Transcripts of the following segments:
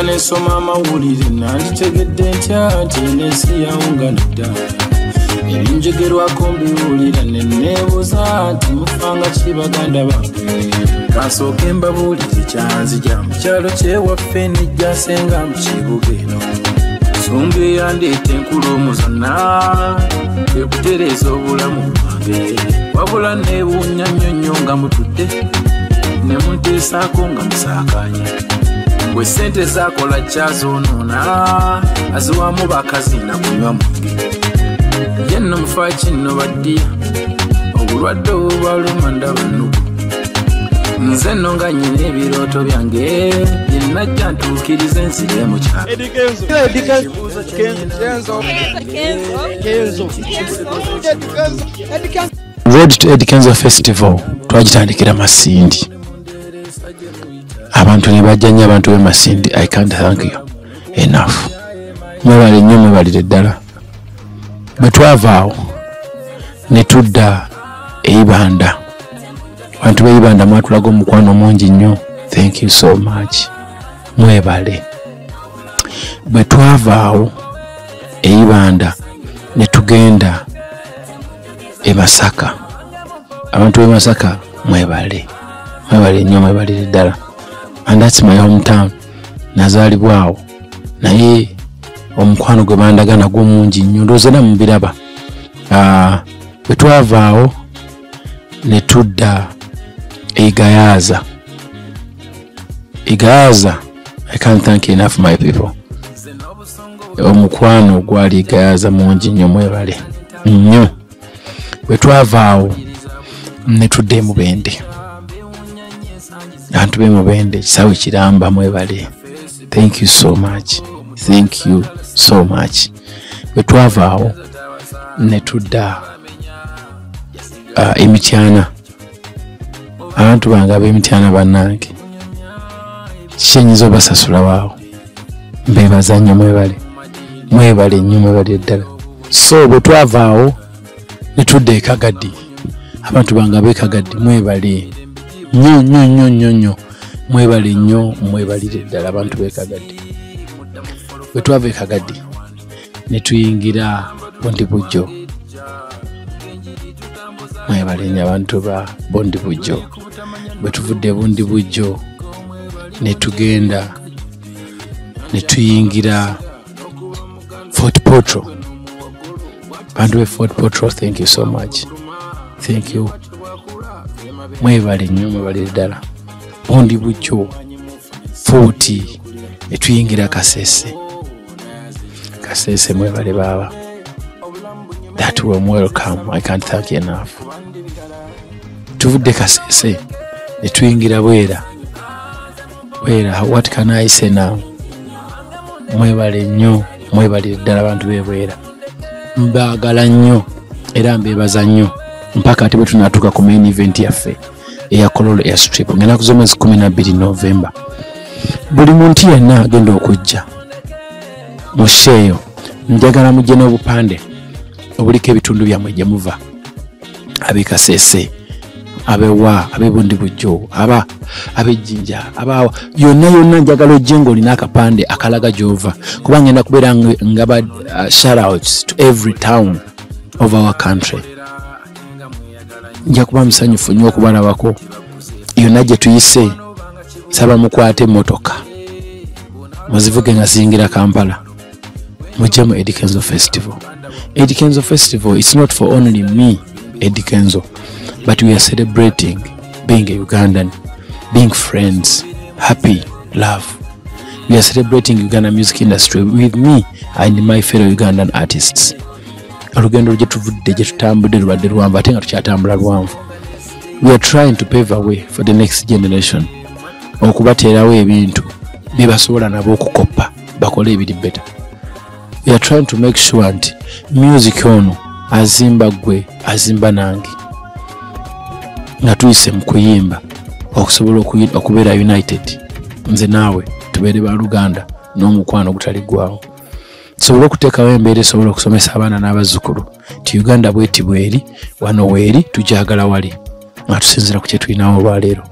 nga nesoma amawulire nanditegedde ntya nti enensi yawungana ddala ebinjogerwako mbiwulira neneebuuza nti mufanga ki baganda bange? Kansooke mbabuulire kyanzija mu kyalo kyewaffe nejjasenga mu kibuga eno. Nsonga eyandeeta enkulumu zonna ekutereeza obulamu bwange. Wabula neewuunya nnyo nnyo nga mutudde ne munteesaako nga musaakanye bwe sente zakola kyazoonoona aziwamu bakazina kunywa mwenge ye nno mufa kinno baddiya obulwadde obubaluma ndaba nnugu nze nno nga nyina ebirooto byange byenajja ntuukirize nsire mu kyalo. Road to ed kenzo festival twagitandikira masindi abantu ne bajja nnyo abantu b'e masindi i can't thank you enough. Mwebale nnyo mwebalire ddala. Bwe twava awo ne tudda eibanda abantu b'eibanda mwatulaga omukwano mungi nnyo. Thank you so much. Mwebale. Bwe twava awo eibanda ne tugenda e masaka. Abantu b'e masaka mwebale. Mwebale nnyo mwebalire ddala and thats my hometown. Nazaalibwawo naye omukwano gwe bandaga nagwo mungi nnyo ndowooza era mubiraba Ah, bwe twavaawo ne tudda egayaaza egayaaza i can't thank enough my people. Omukwano ogwali egayaaza mungi nnyo mwebale. Nnyo. Bwe twavaawo ne tudda emubende abantu b'emubende ekisaawe kiramba mwebale. Thank you so much. Thank you so much. Bwe twavaawo ne tudda uh, emityana. Abantu bange ab'emityana bannange kikyenyiza obasasula waawo. Mbebaza nnyo mwebale. Mwebale nnyo mwebale ddala. So bwe twavaawo ne tudda ekagaddi abantu bange ab'ekagaddi mwebale nnyo nnyo nnyo nnyo nnyo mwebale nnyo mwebalire ddala. Abantu b'ekagaddi bwe twava ekagaddi ne tuyingira bondi bujjo. Mwebale nnyo abantu ba bondi bujjo. Bwe tuvudde bundi bujjo ne tugenda ne tuyingira fort potro. Bantu be fort potro thank you so much. Thank you mwebale nnyo mwebale ddala. Bundi bujjo fuuti ne tuyingira kasese. Kasese mwebale baaba that were welcome. I can't thank you enough. Tuvudde kasese ne tuyingira bwera. Bwera what can i say now? Mwebale nnyo mwebalire ddala abantu bebwera mbaagala nnyo era mbebaza nnyo mpaka ate bwe tunatuuka ku main event yaffe eya kololo air strip ngenaku z'omwezi kumi nabbiri novemba buli muntu yenna agenda okujja musheeyo njagala mujje n'obupande obuliko ebitundu byammwe gye muva. Abekasese abewa abebundi bujjo aba abejjinja abawa yonna yonna njagala ojje ng'olina akapande akalaga gy'ova. Kuba ngenda kubeera nga- nga ba uh, shoutouts to every town of our country nja kuba musanyufu nnyo okubalabako yonna gye tuyise saba mukwate emmotoka muzivuge nga ziyingira kampala. Mujje mu edikenzo festival. Edikenzo festival is not for only me edikenzo but we are celebrating being a ugandan being friends happy love. We are celebrating uganda music industry with me and my fellow ugandan artists olugendo gye tuvudde gye tutambudde lubadde lwanvu ate nga tukyatambula lwanvu we are trying to pave a way for the next generation. Okubateerawo ebintu bye basobola nabo okukoppa bakole ebiri beta we are trying to make sure nti music ono azimba gwe azimba nange. Nga tuyise mu kuyimba okusobola okubeera united. Nze naawe tubeere baluganda n'omukwano ogutaliggwawo tusobole okuteekawo embeera esobola okusomesa abaana n'abazzukulu. Ti uganda bweti bweri wano weeri tujagala wali. Nga tusinzira ku kyetulinawo olwaleero.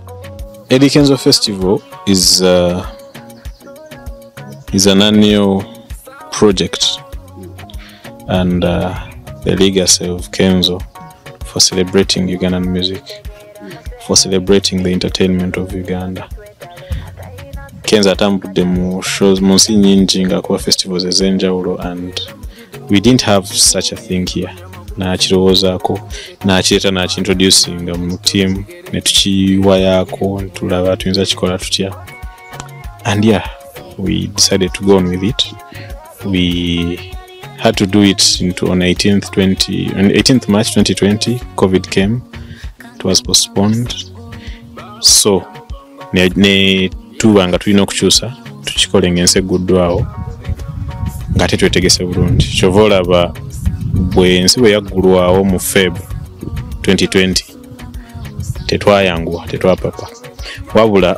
Eddie Kenzo Festival is uh, is an annual project. And uh, the legacy of Kenzo for celebrating Ugandan music, for celebrating the entertainment of Uganda. Kenzo atambudde mu shows mu nsi nyingi ng'akuba festivals ez'enjawulo and we didn't have such a thing here. N'akirowoozaako n'akireeta n'akiintroducinga mu team ne tukiwayaako netulaba tuyinza kikola tutya and yeah we decided to go on with it. We had to do it into on 18th 20 on 18th march 2020 covid came. It was postponed. So ne, ne tuba nga tulina okukyusa tukikole ng'ensi egguddwawo ng'ate twetegese bulungi. Kyova olaba bwe ensi bwe yaggulwawo mu feb 2020 tetwayanguwa tetwapapa. Wabula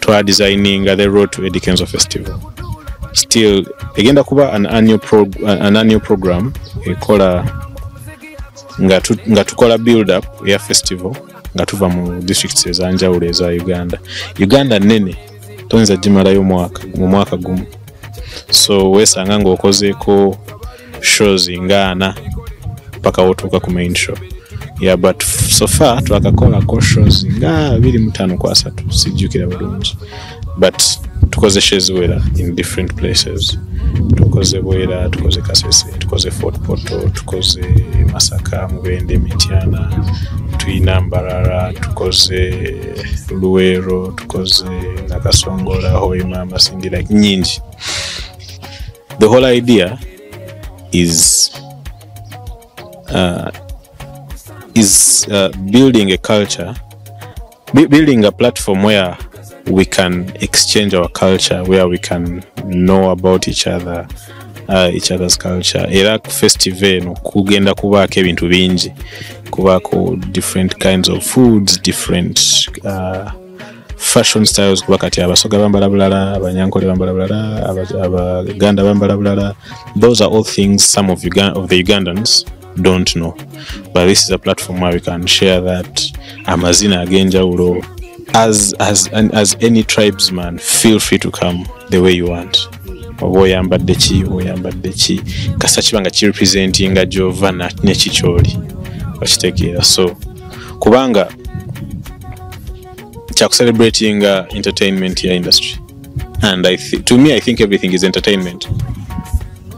twadesigninga the road to edikenzo festival. Still egenda kuba an annual, prog an annual program ekola nga, tu, nga tukola build up ya festival nga tuva mu districts ezanjawulo eza uganda. Uganda nene toyinza gimalayo mu mwaka gumu. So weesanga ng'okozeeko shows nga paka wotuuka ku main show. Yeah but so far twakakolako shows nga abiri mu ttaano ku asatu sijjukira bulungi. But tukoze sheziwera in different places. Tukoze bwera tukoze kasese tukoze fort poto tukoze masaka mubende mityana tuyina mbarara tukoze luwero tukoze nakasongola hoima amasingira nyingi. The whole idea is uh, is uh, building a culture building a platform where we can exchange our culture where we can know about each other each other's culture. Era ku festive eno kugenda kubaako ebintu bingi. Kubaako different kinds of foods different uh, fashion styles. Kuba kati abasoga bambala bulala abanyankole bambala bulala abaganda bambala bulala. Those are all things some of, Uga- of the ugandans don't know. But this is a platform where we can share that. Amazina ag'enjawulo. As, as, as any tribesman feel free to come the way you want oba oyambadde ki oyambadde ki? Kasa kiba nga kirepresentinga gyova neki kyoli okitegeera so kubanga kyakucelebratinga entertainment ya industry. And I to me i think everything is entertainment.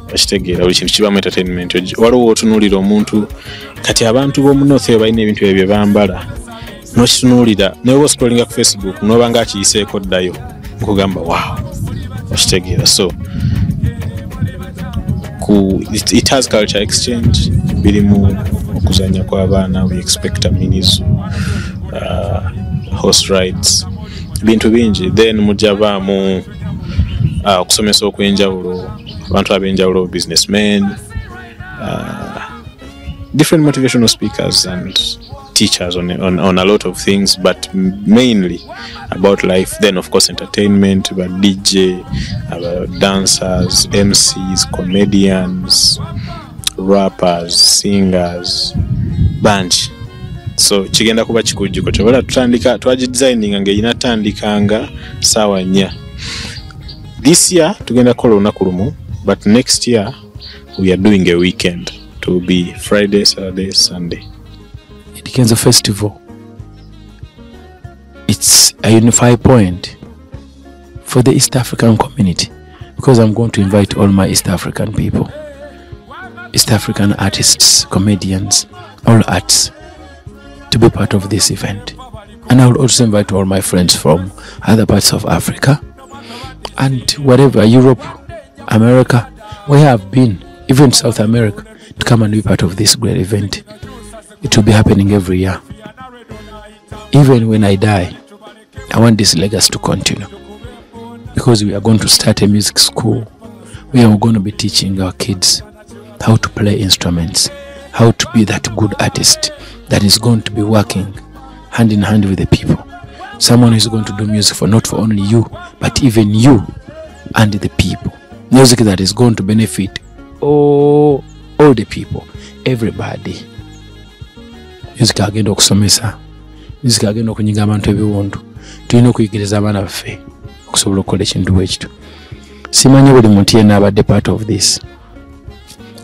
Okitegeera buli kintu kibamu entertainment. Waliwo otunuulira omuntu kati abantu b'omu north eyo balina ebintu ebyo bye bambala. N'okitunuulira naye oba oscrollinga ku facebook n'oba nga akiyiseeko ddayo nkugamba wow okitegeera so ku it, it has culture exchange birimu okuzanya kw'abaana we expect aminizu uh, horse rides bintu bingi. Then mujja baamu uh, okusomesa okw'enjawulo abantu ab'enjawulo businessmen uh, different motivational speakers and teachers on, on, on a lot of things but mainly about life. Then of course entertainment about dj about dancers mcs comedians rappers singers bunch. So kigenda kuba kikujjuko kyobala tutandika twagidesigninga ngaerina tandikanga saawa nnya this year tugenda kukola olunaku lumu but next year we are doing a weekend to be friday saturday sunday Edikenzo Festival. It's a unified point for the East African community because I'm going to invite all my East African people, East African artists, comedians, all arts to be part of this event. And I will also invite all my friends from other parts of Africa and whatever, Europe, America, where I've been, even South America, to come and be part of this great event. It will be happening every year. Even when I die, I want this legacy to continue because we are going to start a music school we're going to be teaching our kids how to play instruments, how to be that good artist that is going to be working hand in hand with the people. Someone is going to do music for not for only you, but even you and the people. Music that is going to benefit all, all the people, everybody. Music agenda okusomesa music agenda okunyiga abantu ebiwundu tulina okuyigiriza abaana baffe okusobola okukola ekintu bwe kityo. Simanyi buli muntu yenna abadde part of this.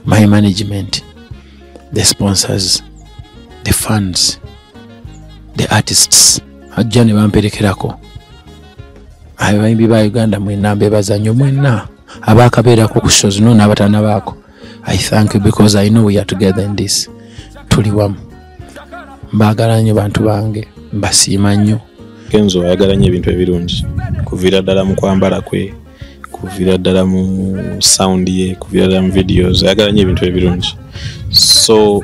My management the sponsors the funds the artists ajja ne bamperekerako. Abayimbi ba uganda mwenna mbebaza nnyo mwenna abakabeerako ku shows no n'abatanabaako i thank you because i know we are together in this. Tuli wamu mbaagala nnyo bantu bange mbasiima nnyo. Kenzo ayagala nnyo ebintu ebirungi kuviira ddala mu kwambala kwe kuviira ddala mu sound ye kuviira ddala mu videos ayagala nnyo ebintu ebirungi. So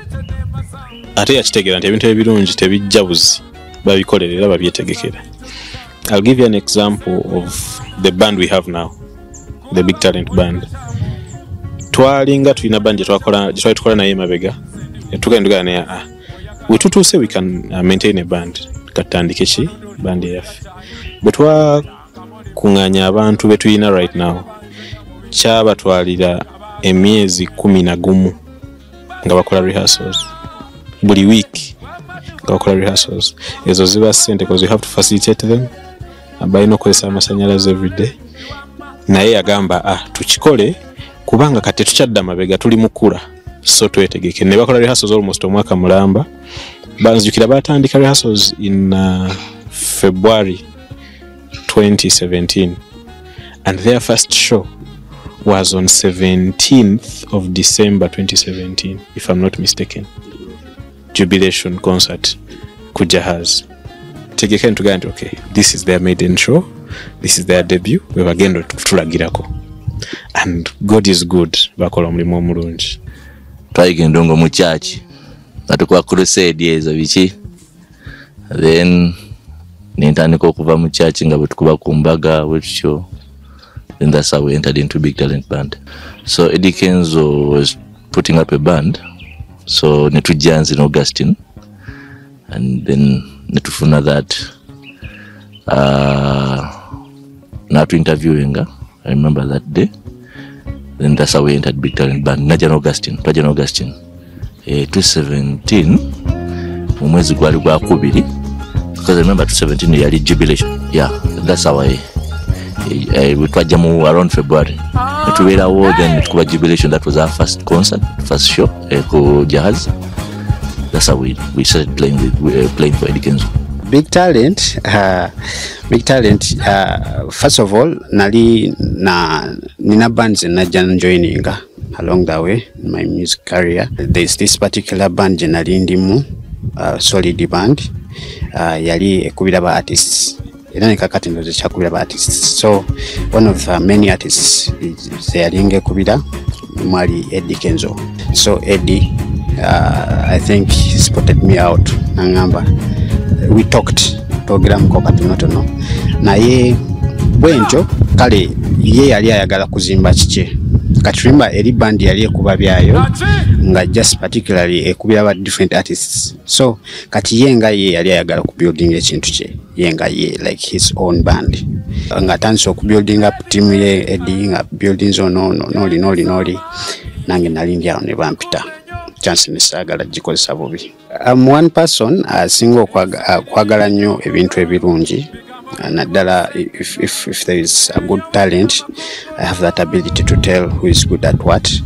ate yakitegeera nti ebintu ebirungi tebijja buzi babikolera era babyetegekera i'll give you an example of the band we have now the big talent band. Twalinga tulina band gyetwakola- gyetwali tukola naye emabega tugenda naye ah, we tutuuse we can uh, maintain a band. Katutandike ki? Band yaffe bwe twakuŋŋaanya abantu be tulina right now kyabatwalira emyezi kumi na gumu nga bakola rehearsals. Buli week nga bakola rehearsals. Ezo ziba sente because we have to facilitate them. Balina okukozesa amasanyalaze everyday naye yagamba ah, tukikole kubanga kati tetukyadda mabega tuli mukula so twetegeke. Ne bakola rehearsals almost omwaka mulamba. Banzijukira batandika rehearsals in uh, february 2017 and their first show was on 17th of december 2017 if i'm not mistaken. Jubilation concert ku jahaz tegeka nitugaa nti okay this is their maiden show. This is their debut. Bwe bagenda tutulagirako and god is good bakola omulimu omulungi twayiga endongo mu tukola crusade ezo then nentandika okuva mu nga bwetukuba ku mbaga bwetutyo then that's how we entered into big talent band. So eddie kenzo was putting up a band. So netujja nze augustin and then netufuna that uh, natuinterviewinga i remember that day then that's how we entered big talent. Band Najan Augustine, augustin Augustine. ne augustin eh, 217 mu mwezi gwali gwa kubiri because I remember 2017 yali jubilation. Yeah that's how I we twajja mu around february. Netubeerawo then netukuba jubilation. That was our first concert first show eh, ku jahaz that's how we, we started playing, with, uh, playing for Eddie Kenzo big talent uh, big talent uh, first of all nali na nina bands naja joininga along the way in my music career there's this particular band nali ndimu uh, solid band. Uh, yali ekubira ba artists. Era nekakati ndoze kyakubira ba artists. So one of the many artists zeyalinga ekubira mwali Eddie Kenzo. So Eddie uh, I think he spotted me out. Nangamba we talked twogeramuko katonotono naye bwentyo kale ye yali ayagala kuzimba kike kati remember eri band yali ekuba byayo nga just particularly ekubira ba different artists. So kati ye nga ye yali ayagala kubuilding ekintu kye ye nga ye like his own band. Nga atandise okubuilding up team ye edi nga buildings ono noli noli noli. Nange nali ndi awo ne bampita. Chance nesaagala gikozesa bubi um, one person asinga uh, okwagala uh, nnyo ebintu ebirungi. Uh, naddala if, if, if there is a good talent i have that ability to tell who is good at what.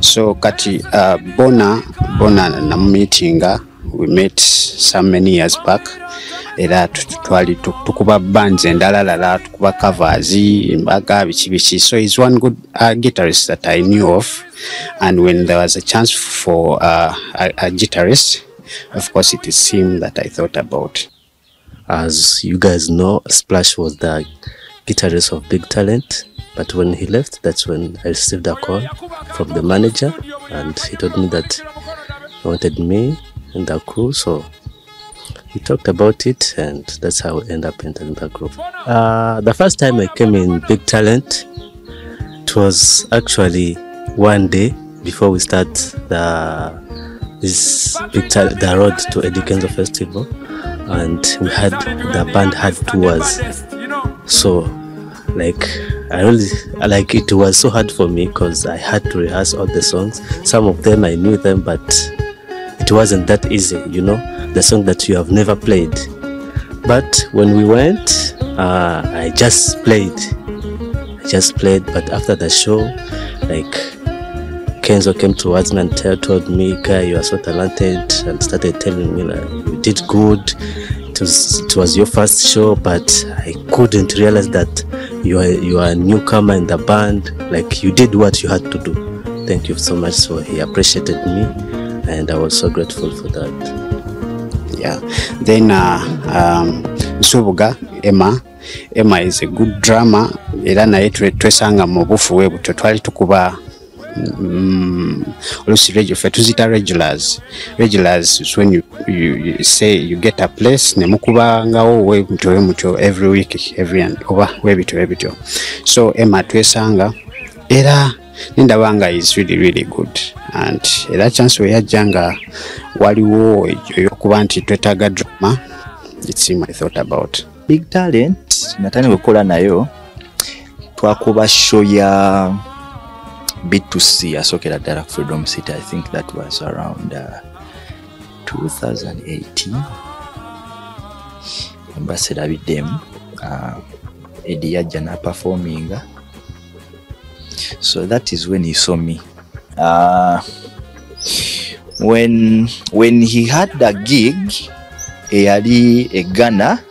So kati uh, bona bona namumeetinga we met some many years back. Era twali tukuba bands endalalala tukuba covers embaga biki biki so is one good uh, guitarist that i knew of. And when there was a chance for uh, a, a guitarist of course it is him that i thought about. As you guys know splash was the guitarist of big talent but when he left that's when i received a call from the manager and he told me that he wanted me in the crew so we talked about it and that's how we end up entering the group. Uh, the first time i came in big talent it was actually one day before we start the this big the road to Eddie Kenzo festival and we had the band had tours. So like i really like it was so hard for me because i had to rehearse all the songs. Some of them i knew them but it wasn't that easy you know the song that you have never played. But when we went uh, i just played. I just played. But after the show, like Kenzo came towards me and told me, "Guy, you are so talented," and started telling me like, "You did good." It was it was your first show, but I couldn't realize that you are you are a newcomer in the band. Like you did what you had to do. Thank you so much. So he appreciated me, and I was so grateful for that. yeah then uh, um, emma emma is a good drama era naye twe- twesanga mu bufu bwe butyo twali tukuba olusi regu- ffe tuzita regulars. Regulars is when you, you, you say you get a place nemukubangawo we mutyo we mutyo every week every oba webityo webityo so emma twesanga era nindaba nga is really really good. And era chance we yajja nga waliwo eyo eyokuba nti twetaaga drama its him i thought about. Big talent natandika okukola nayo twakuba show ya b2c asokera ddala ku freedom city i think that was around uh, 2018 mbaserabiddemu uh, edi yajja naperforminga so that is when he saw me. Uh, when, when he had a gig eyali e ghana.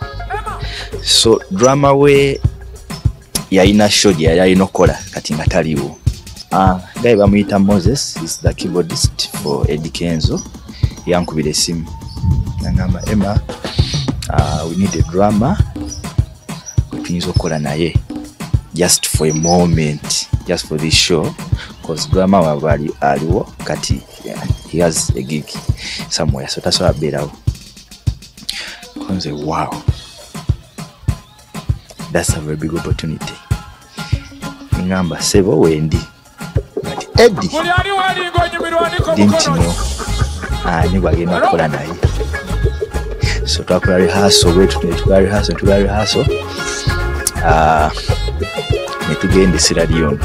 So drama we yalina show gye yali alina okukola kati nga taliwo Ah, gaye bamuyita moses is the keyboardist for edikenzo yankubira esimu. Nagamba emma uh, we need a drama wetuyinza okukola naye just for a moment. Just for this show. Because drama wabali aliwo kati yeah, he has a gig somewhere. So tasobola beerawo nze wow. That's a very big opportunity. Ngamba sebo wendi edi. Dintino ani wagenda okukola naye. So twakola rehaso bwetu netukola rehaso netukola rehaso netugenda esira lyon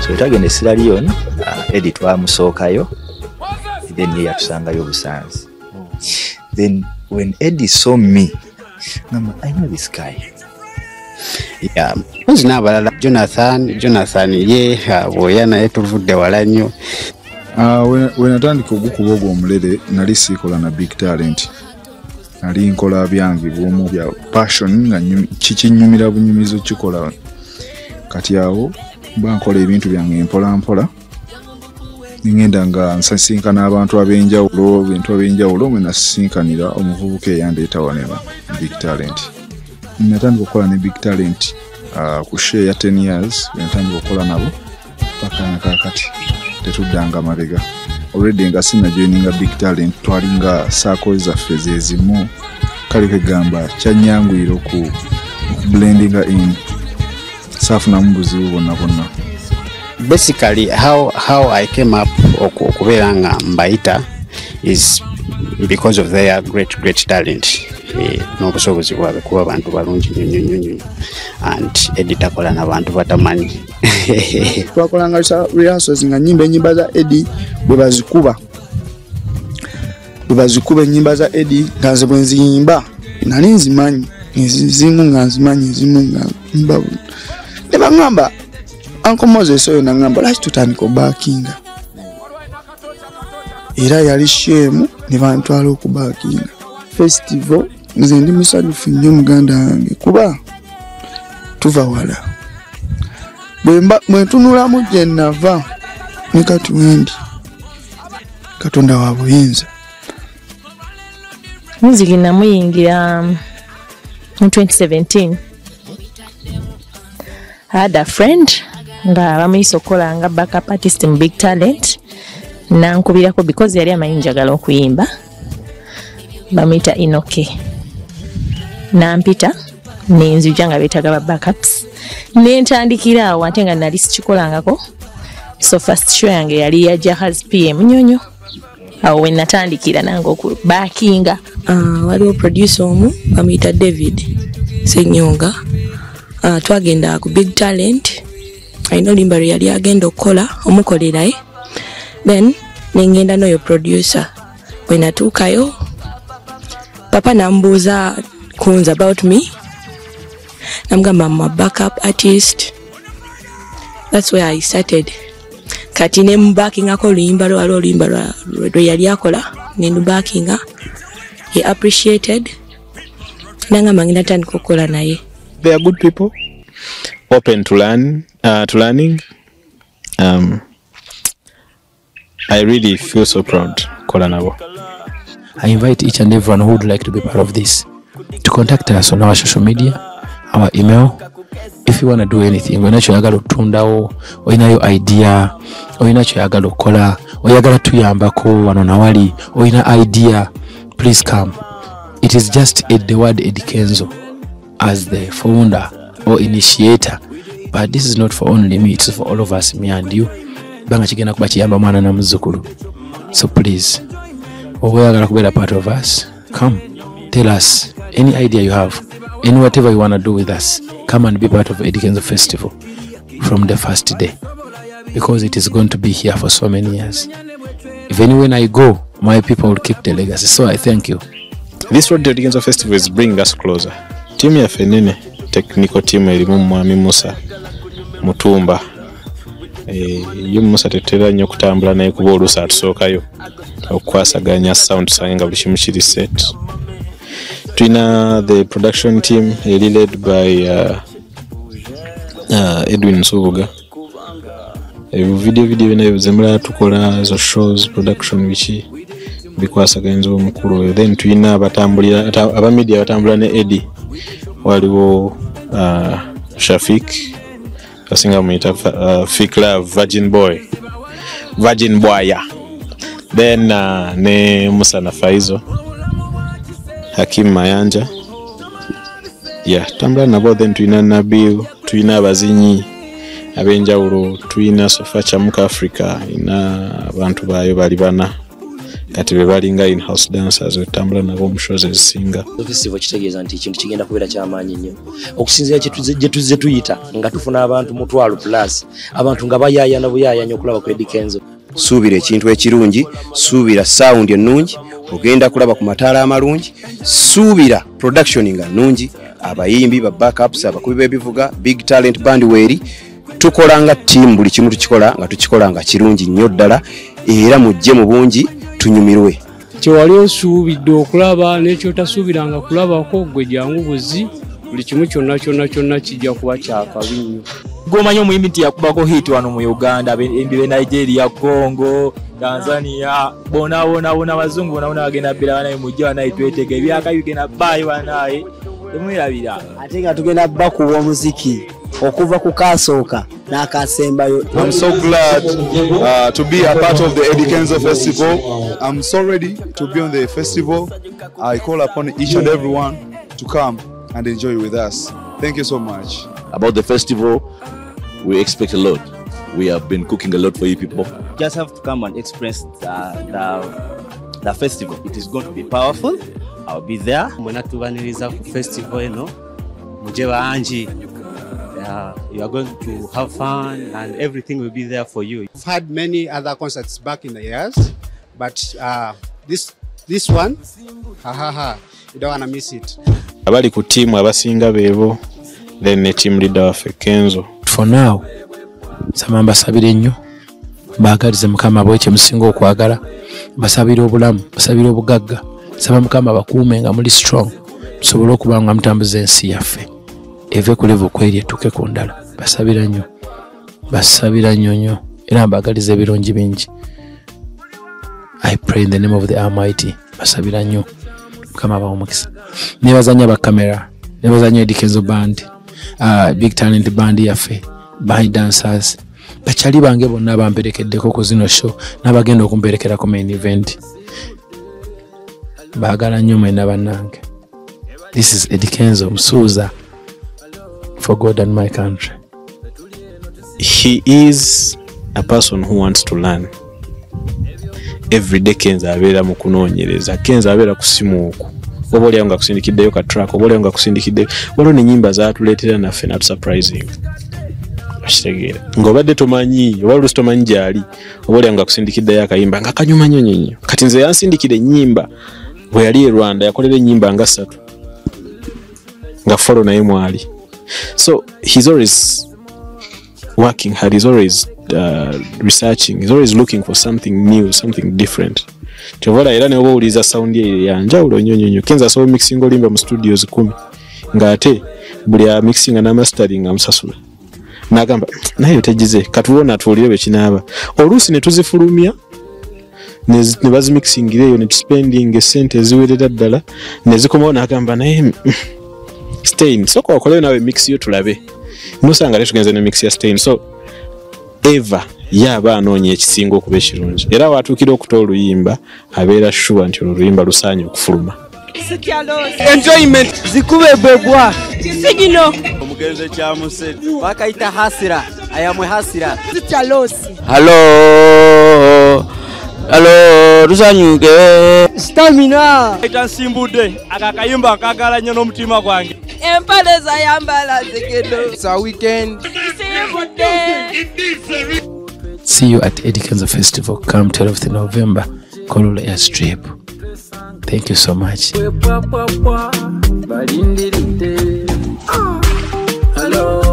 so twagenda esira lyon uh, edi twamusookayo. Then ye yatusangayo obusanzi. Then when edi saw me ngamba i know this guy yeah. ozi n'abalala jonathan jonathan ye bwoya naye tuvudde wala nnyo. Ah, we we natandika ogukuba ogwo omulere nali siikola na big talent. Nali nkola byange bwomu bya passion nga nyu- kikinyumira bunyumizi okikola. Kati awo mba nkola ebintu byange mpola mpola ningenda nga nsisinkana abantu ab'enjawulo bintu ab'enjawulo mwe nasisinkanira omuvubuka eyandeeta waneno big talent natandika okukola ne big talent ah, ku share ya 10 years natandika okukola nabo. Paka nakakati tetuddanga mabega. Olredi nga sinajoininga big talent twalinga saako zaffe zezimu kale kwegamba kyanyanguyira oku okublendinga in saafunamu buzibu bonna bonna basically how, how i came up oku- okubeera nga mbayita is because of their great great talent n'obusobozi bwabwe kuba bantu balungi nnyo and edi takola nabantu batamanyi. Twakolanga rehearsals nga nyimba enyimba za edi bwe bazikuba. Bwe bazikuba enyimba za edi nga nze bwe nziyimba nali nzimanyi ezimu nga nzimanyi ezimu nga nyimba ne baŋŋamba anko moses oyo naŋŋamba lwaki tutandika obaakinga? Era yali shemu ne bantwala okubaakinga festival? Nze ndi musanyufu nnyo muganda wange. Kuba tuva wala. Bwe mba- bwe ntunulamu gye nava ne kati wendi katonda wa buyinza. Muziki namuyingira mu 2017 I had a friend nga bamuyisa okukola nga backup artist mu big talent nankubirako because yali amanyi njagala okuyimba. Bamuyita inoke nampita nenzija nga beetaga ba backups. Nentandikira awo ate nga nali sikikolangako. So first show yange yali ya jahaz pm nyonyo. Awo we natandikira nange okubakinga uh, waliwo producer omu bamuyita david senyonga. Uh, twagenda ku big talent. Alina oluyimba lwe yali agenda okukola omukoleraye then nengenda n'oyo producer. Bwe natuukayo papa nambuuza kuns about me. Namugamba ma backup artist. Thats where i started. Kati nemubakingako oluyimba lwali wali oluyimba lwa- lwe lwe yali akola. Nendubakinga he appreciated. Nangamba ngenda tandika okukola naye they are good people. Open to learn uh, to learning. Um, i really feel so proud kola nabo. I invite each and everyone who would like to be part of this to contact us on our social media, our email. If you want to do anything, olina kyoyagala okutundawo olinayo idea olina kyoyagala okukola oyagala tuyambako wano nawali olina idea please come. It is just a, the word edikenzo as the founder or initiator but this is not for only me it's for all of us me and you banga kigenda kuba kiyamba mwana na muzzukulu so please oba oyagala kubeera part of us come tell us any idea you have any whatever you want to do with us come and be part of edikenzo festival from the first day. Because it is going to be here for so many years. Even when i go my people will keep the legacy. So i thank you. This road to edikenzo festival is bringing us closer. Tiimu yaffe nene technical team erimu mwami musa mutumba ye musa tetera nnyo kutambula naye kuba oluusi atusookayo okukwasaganya sound sange nga buli kimu kiri set. Tulina the production team eri led by uh, uh, edwin nsubuga. Ebyo video video byona zemulala tukola zo shows production biki bikwasaganyiza omukulu oyo then tulina abatambulira ata- abamedia abatambula ne edi waliwo uh, shafik asinga mwita uh, fikra virgin boy. Virgin bwaya then uh, ne musana faizo. Hakim mayanja. Yeah tambula nabo then tulina nabil tulina abazinyi ab'enjawulo tulina sofa kyamuka africa ina abantu bayo bali bana kati be balinga inhouse dancers wetambula nabo mu shows ezisinga. Festival kitegeeza nti ekintu kigenda kubeera kyamaanyi nnyo. Okusinziira gye- tuzze tuyita nga tufuna abantu mutwalo plus abantu nga bayaayana buyaayanya okulaba ku edikenzo suubira ekintu ekirungi suubira sawundi ennungi ogenda kulaba ku mataala amalungi suubira production nga nnungi abayimbi ba backups abakubi b'ebivuga big talent band weeri tukola nga tiimu buli kimu tukikola nga tukikola nga kirungi nnyo ddala era mujje mu bungi tunyumirwe. Kyewali osuubidde okulaba n'ekyotasuubiranga kulabako gwe jangu buzi buli kimu kyonna kyonna kyonna kijja kuba kyakabi nnyo gomanyi omuyimbi nti yakubako hit wano mu uganda be- be nigeria congo tanzania bonabonabona abazungu bonabona bagenda bbera banaye mujje banaye twetege ebyaka bigenda baayi banaye temwerabira ate nga tugenda bakuba omuziki okuva ku kasooka I'm so glad uh, to be a part of the Eddie Kenzo Festival. I'm so ready to be on the festival. I call upon each and everyone to come and enjoy with us. Thank you so much. About the festival, we expect a lot. We have been cooking a lot for you people. just have to come and experience the, the, the festival. It is going to be powerful. I'll be there. mwena tubaniriza ku festival eno muje bangi Yeah, you are going to have fun and everything will be there for you. I've had many other concerts back in the years, but uh, this this one, ha ha ha, you don't want to miss it. abali ku tiimu abasinga bevo, then ne team leader waffe kenzo. For now nsaba mbasabire ennyo baagalize mukama msingo kwa okwagala basabide obulamu basabire obugagga saba mukama bakuume nga muli strong tusobole okuba nga mutambuza ensi yaffe eve ku levo kweri etuuke ku ndala. Basabira nnyo. Basabira nnyo nnyo. Era mbagaliza ebirungi bingi. I pray in the name of the almighty. Basabira nnyo. Mukama abawa omukisa. Nebazanya bakamera nebazanya edikenzo band. Uh, big talent band yaffe. By dancers. Bakyali bange bonna bamperekeddeko ku zino show. N'abagenda okumperekerako main event. Baagala nnyo mwena bannange. This is edikenzo musuuza for god and my country. He is a person who wants to learn. Everyday kenza abeera mu kunoonyereza kenza abeera ku simu okwo oba oliawo nga kusindikiddeyo ka track oba oliawo nga kusindikiddeyo waliwo nenyimba zatuleetera naffe natusurprising okitegeera. Ng'obadde tomanyi oba oluusi tomanyi gyali oba oliawo nga kusindikiddeyo akayimba nga kanyuma nnyo nnyo. Nnyo kati nze yansindikira ennyimba bwe yali e rwanda yakolera ennyimba nga ssatu nga folo naye mwali so he's always working hard he's always uh, researching he's always looking for something new something different. Kyovola era neoba owuliza sound ye yanjawulo nnyo nnyo kenza asobola mixing olimba mu studios kumi. Ng'ate buli amixinga n'amastering amusasula n'agamba naye tegize katuwona tuwulire bwe kinaaba. Oluusi ne tuzifulumya ne zi- ne bazimixinger eyo ne tuspending esente eziwerera ddala ne zikomawo n'agamba naye stain soka okoleyo nawe mix yo tulabe. Nosanga le tugenze ne mix ya stain so eva ye aba anoonya ekisinga okuba ekirungi. Era watuukira okuta oluyimba abeera sure nti olwo oluyimba lusaanye okufuluma. Enjoyment zikube bwebwa kisigino omugenzi ekyamuse bakayita hasira. Ayamwe hasira. Zitya losi halo. Halo. Tusanyuke. Stamina. Ita nsimbudde. Aka akayimba nkagala nnyo n'omutima gwange empale zayambala zegedo sa weekend See you at Eddie Kenzo Festival. Come 12th November, Kololo Airstrip. Thank you so much. Ah. Hello. Hello.